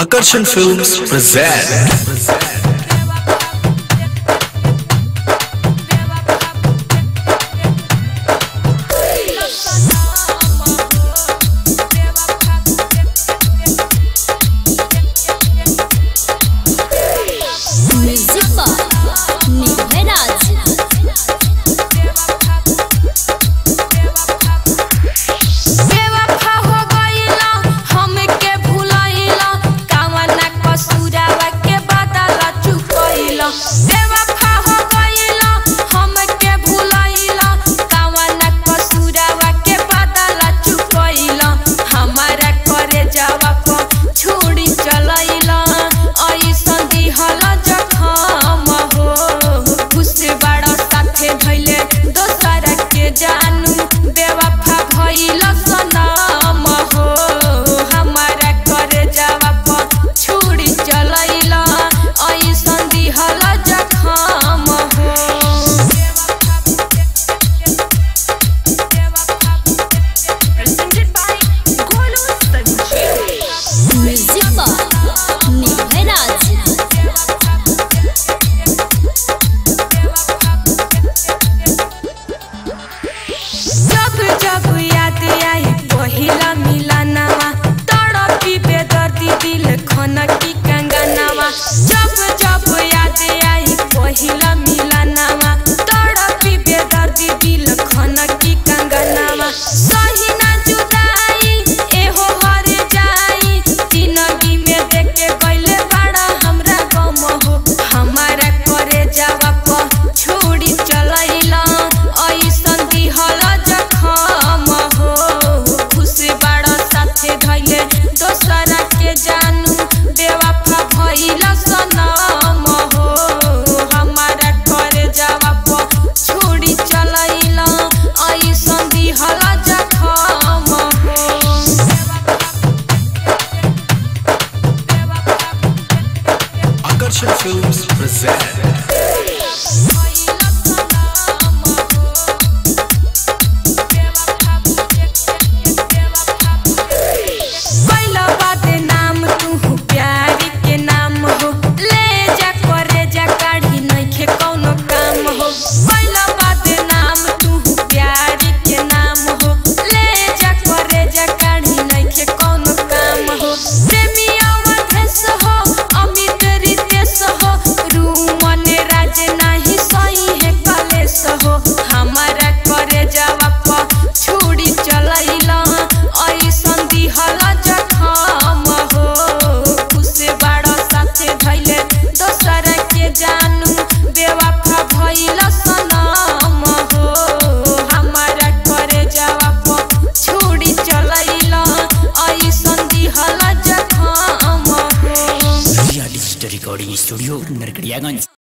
Akarsham Films present. दोसरा के जानू। बेवफा भइल सनम हो हमारा ठरे जावा प छोड़ी चलइल। ऐसन दिहल जखम हो Agarsham Films present Studio Nerkriagans.